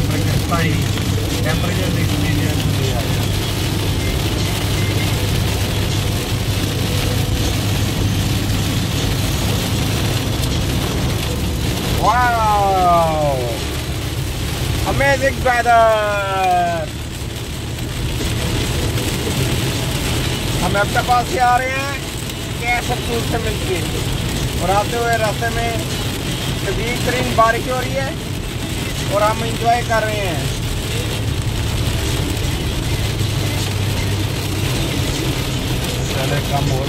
Temperature पानी temperature! Amazing weather! हम तक पास से आ रहे हैं? कैसर टूर से मिलके? और आते हुए रास्ते में शदीद तरीन बारिश हो रही है। और हम इंजॉय कर रहे हैं। चले कम और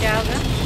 क्या होगा